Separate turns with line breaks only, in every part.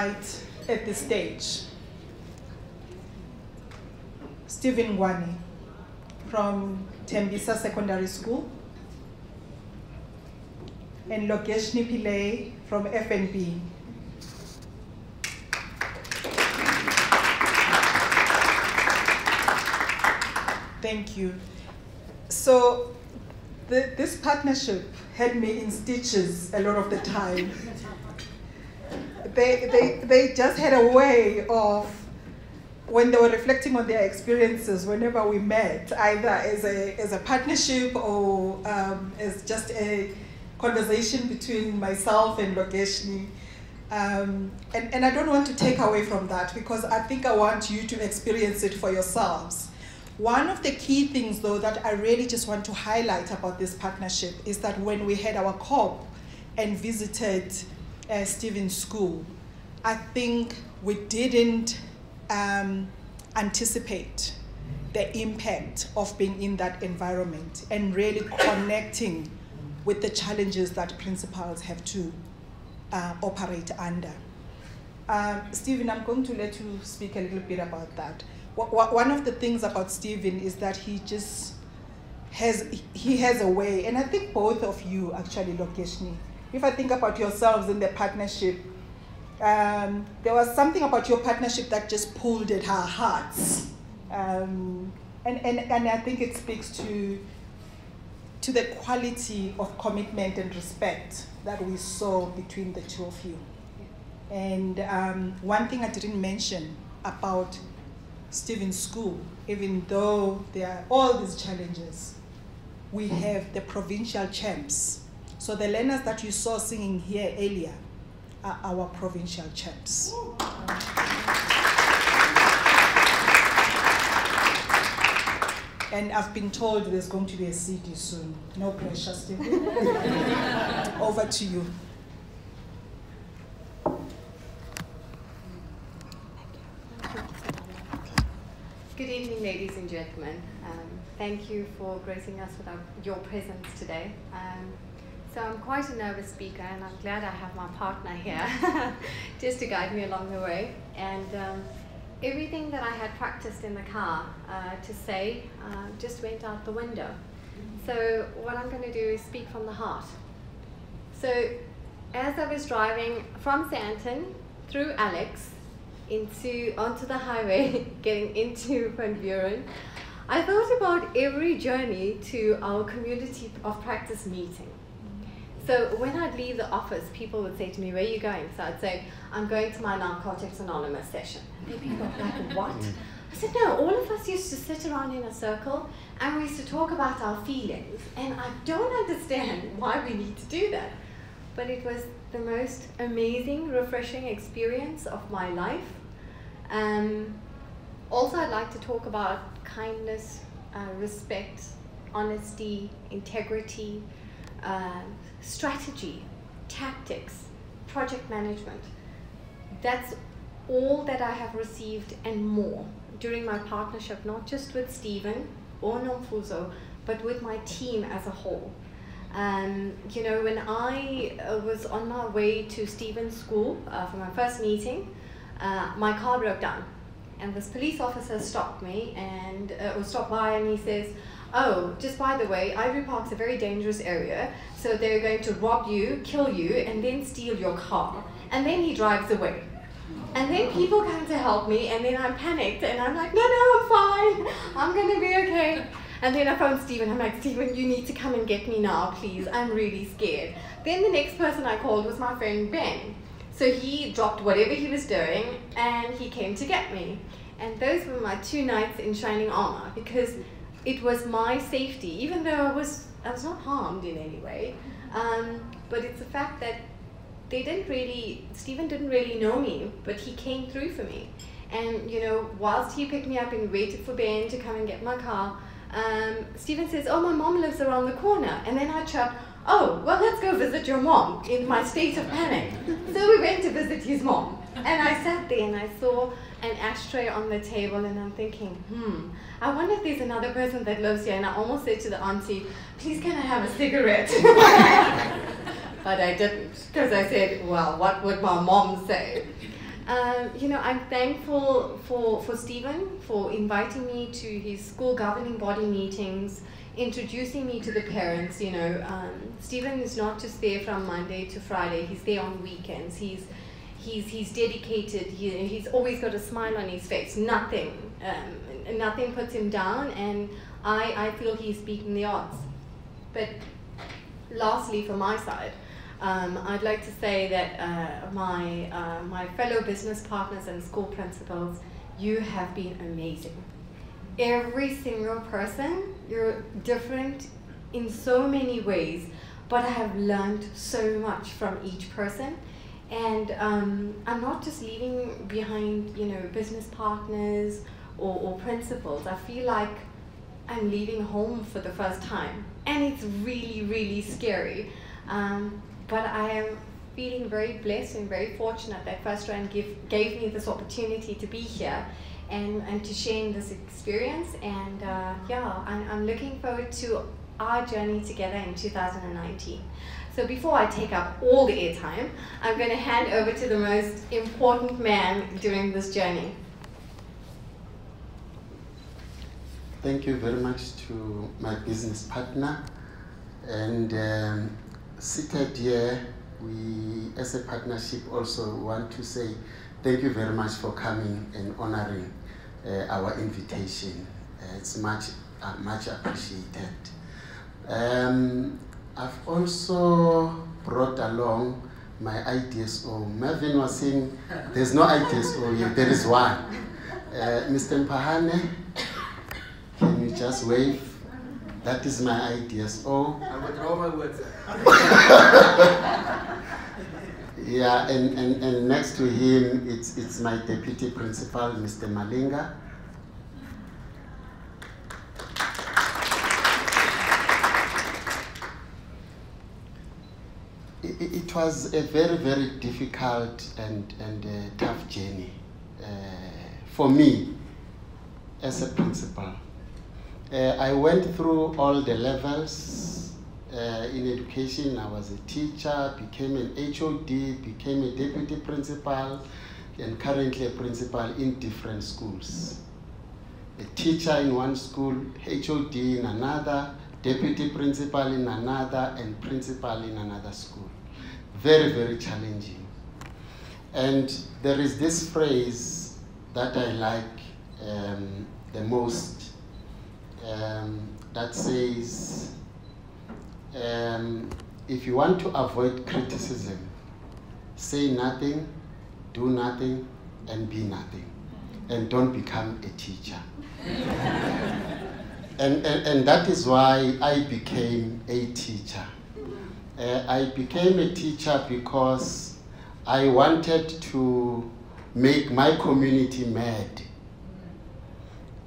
invite at this stage Steven Ngwane from Tembisa Secondary School and Logeshnie Pillay from FNB. Thank you. So the, this partnership had me in stitches a lot of the time. They, they, they just had a way of, when they were reflecting on their experiences, whenever we met, either as a, as a partnership or um, as just a conversation between myself and Logeshnie. Um, and, and I don't want to take away from that because I think I want you to experience it for yourselves. One of the key things, though, that I really just want to highlight about this partnership is that when we had our COP and visited uh, Steven's school, I think we didn't um, anticipate the impact of being in that environment and really connecting with the challenges that principals have to uh, operate under. Um, Steven, I'm going to let you speak a little bit about that one of the things about Steven is that he just has he has a way, and I think both of you actually, Logeshnie. If I think about yourselves in the partnership, um, there was something about your partnership that just pulled at our hearts, um, and, and and I think it speaks to to the quality of commitment and respect that we saw between the two of you. And um, one thing I didn't mention about Steven's School, even though there are all these challenges, we have the provincial champs. So the learners that you saw singing here earlier are our provincial champs. And I've been told there's going to be a CD soon. No pressure, Steven. Over to you.
Good evening, ladies and gentlemen. Um, thank you for gracing us with our, your presence today. Um, so I'm quite a nervous speaker, and I'm glad I have my partner here just to guide me along the way. And um, everything that I had practiced in the car uh, to say uh, just went out the window. So what I'm going to do is speak from the heart. So as I was driving from Sandton through Alex into onto the highway, getting into Van Buren, I thought about every journey to our community of practice meeting. So when I'd leave the office, people would say to me, where are you going? So I'd say, I'm going to my Narcotics Anonymous session. And people were like, what? I said, no, all of us used to sit around in a circle and we used to talk about our feelings. And I don't understand why we need to do that. But it was the most amazing, refreshing experience of my life. Um, also, I'd like to talk about kindness, uh, respect, honesty, integrity, uh, strategy, tactics, project management. That's all that I have received and more during my partnership, not just with Steven or Nomfuzo, but with my team as a whole. Um, you know, when I uh, was on my way to Steven's school uh, for my first meeting, uh, my car broke down. And this police officer stopped me and uh, stopped by and he says, oh, just by the way, Ivory Park's a very dangerous area, so they're going to rob you, kill you, and then steal your car. And then he drives away. And then people come to help me, and then I'm panicked, and I'm like, no, no, I'm fine. I'm going to be okay. And then I phone Steven. I'm like, Steven, you need to come and get me now, please. I'm really scared. Then the next person I called was my friend Ben. So he dropped whatever he was doing and he came to get me. And those were my two knights in shining armor because it was my safety, even though I was I was not harmed in any way. Um, but it's the fact that they didn't really Steven didn't really know me, but he came through for me. And you know, whilst he picked me up and waited for Ben to come and get my car, um, Steven says, "Oh, my mom lives around the corner," and then I chat oh, well, let's go visit your mom in my state of panic. So we went to visit his mom. And I sat there and I saw an ashtray on the table and I'm thinking, hmm, I wonder if there's another person that lives here. And I almost said to the auntie, please can I have a cigarette? but I didn't because I said, well, what would my mom say? Um, you know, I'm thankful for, for Steven for inviting me to his school governing body meetings, introducing me to the parents. You know, um, Steven is not just there from Monday to Friday, he's there on weekends. He's he's he's dedicated. He, he's always got a smile on his face. Nothing, um, nothing puts him down, and I I feel he's beaten the odds. But lastly, from my side, um, I'd like to say that uh, my uh, my fellow business partners and school principals, you have been amazing. Every single person, you're different in so many ways, but I have learned so much from each person and um, I'm not just leaving behind, you know, business partners or, or principals. I feel like I'm leaving home for the first time. And it's really, really scary. Um, but I am feeling very blessed and very fortunate that FirstRand give, gave me this opportunity to be here and, and to share in this experience. And uh, yeah, I'm, I'm looking forward to our journey together in 2019. So before I take up all the airtime, I'm going to hand over to the most important man during this journey.
Thank you very much to my business partner. And um, seated here, we as a partnership also want to say thank you very much for coming and honoring uh, our invitation. Uh, it's much, uh, much appreciated. Um, I've also brought along my IDSO. Mervyn was saying there's no IDSO here, there is one. Uh, Mr. Mpahane, can you just wave? That is my IDSO.
I withdraw my words.
yeah, and, and, and next to him, it's, it's my deputy principal, Mr. Malinga. It, was a very, very difficult and, and tough journey uh, for me as a principal. Uh, I went through all the levels uh, in education. I was a teacher, became an HOD, became a deputy principal, and currently a principal in different schools. A teacher in one school, HOD in another, deputy principal in another, and principal in another school. Very, very challenging. And there is this phrase that I like um, the most um, that says, um, if you want to avoid criticism, say nothing, do nothing, and be nothing. And don't become a teacher. and, and, and that is why I became a teacher. Uh, I became a teacher because I wanted to make my community mad.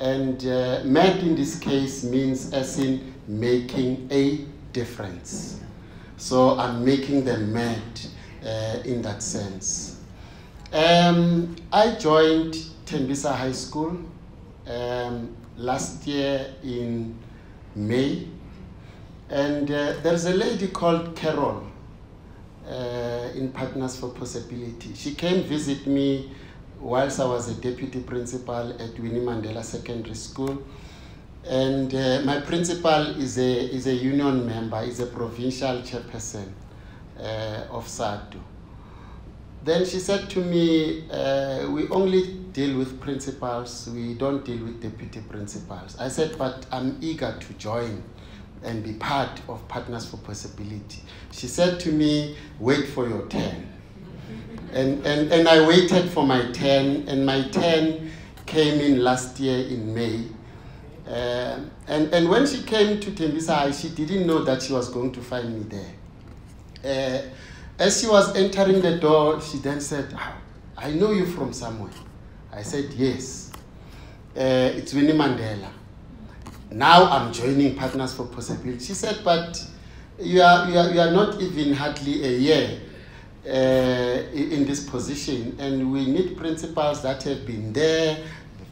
And uh, mad in this case means as in making a difference. So I'm making them mad uh, in that sense. Um, I joined Tembisa High School um, last year in May and uh, there's a lady called Carol uh, in Partners for Possibility. She came visit me whilst I was a deputy principal at Winnie Mandela Secondary School. And uh, my principal is a, is a union member, is a provincial chairperson uh, of SADTU. Then she said to me, uh, we only deal with principals, we don't deal with deputy principals. I said, but I'm eager to join and be part of Partners for Possibility. She said to me, wait for your turn. And, and, and I waited for my turn, and my turn came in last year in May. Uh, and, and when she came to Tembisa she didn't know that she was going to find me there. Uh, as she was entering the door, she then said, ah, I know you from somewhere. I said, yes. Uh, it's Winnie Mandela now I'm joining Partners for Possibility. She said, but you are, you are, you are not even hardly a year uh, in this position, and we need principals that have been there,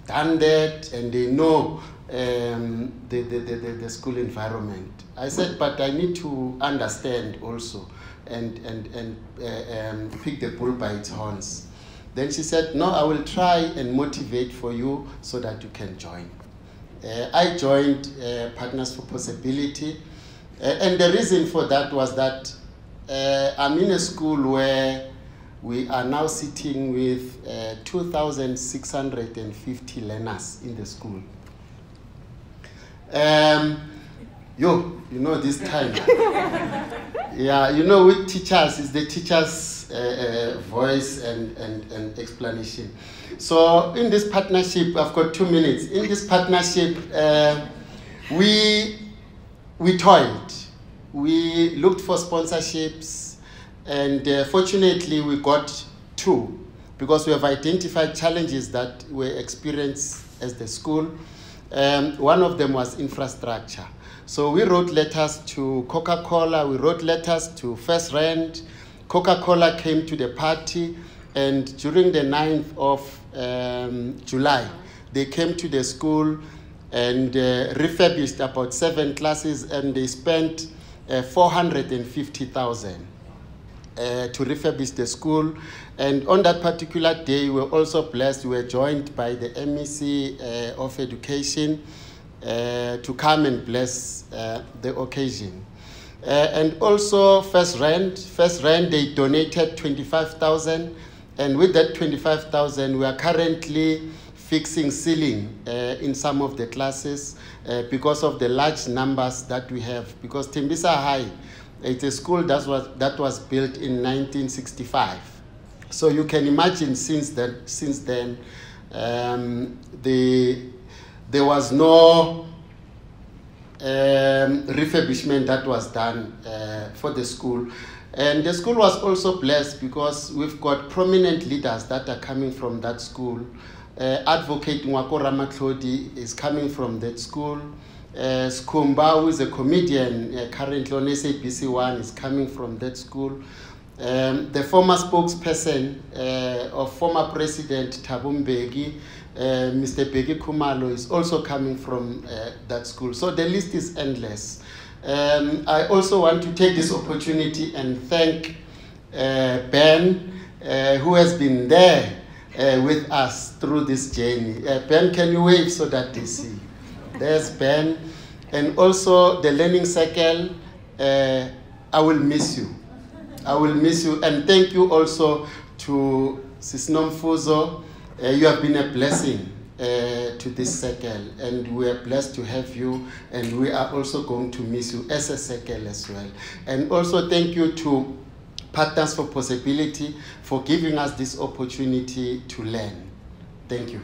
done that and they know um, the, the, the, the, school environment. I said, but I need to understand also and, and, and uh, um, pick the bull by its horns. Then she said, no, I will try and motivate for you so that you can join. Uh, I joined uh, Partners for Possibility. Uh, and the reason for that was that uh, I'm in a school where we are now sitting with uh, 2,650 learners in the school. Um, yo, you know this time. yeah, you know with teachers, is the teacher's uh, uh, voice and, and, and explanation. So in this partnership, I've got two minutes. In this partnership, uh, we, we toiled. We looked for sponsorships, and uh, fortunately, we got two because we have identified challenges that we experienced as the school. Um, one of them was infrastructure. So we wrote letters to Coca-Cola, we wrote letters to FirstRand. Coca-Cola came to the party, and during the 9th of um, July, they came to the school and uh, refurbished about seven classes, and they spent uh, 450,000 uh, to refurbish the school. And on that particular day, we were also blessed. We were joined by the MEC uh, of Education uh, to come and bless uh, the occasion. Uh, and also FirstRand, First Rand, they donated 25,000. And with that 25,000, we are currently fixing ceiling uh, in some of the classes uh, because of the large numbers that we have. Because Tembisa High, it's a school that was, that was built in 1965. So you can imagine since then, since then um, the, there was no um, refurbishment that was done uh, for the school. And the school was also blessed because we've got prominent leaders that are coming from that school. Uh, Advocate Ngoako Ramatlhodi is coming from that school. Uh, Skhumba, who is a comedian uh, currently on SABC One, is coming from that school. Um, the former spokesperson uh, of former President Thabo Mbeki, uh, Mr. Bheki Khumalo is also coming from uh, that school. So the list is endless. Um, I also want to take this opportunity and thank uh, Ben, uh, who has been there uh, with us through this journey. Ben, can you wave so that they see? There's Ben. And also the learning circle, I will miss you. I will miss you. And thank you also to Sis Nomfuzo. Uh, you have been a blessing uh, to this circle, and we are blessed to have you. And we are also going to miss you as a circle as well. And also thank you to Partners for Possibility for giving us this opportunity to learn. Thank you.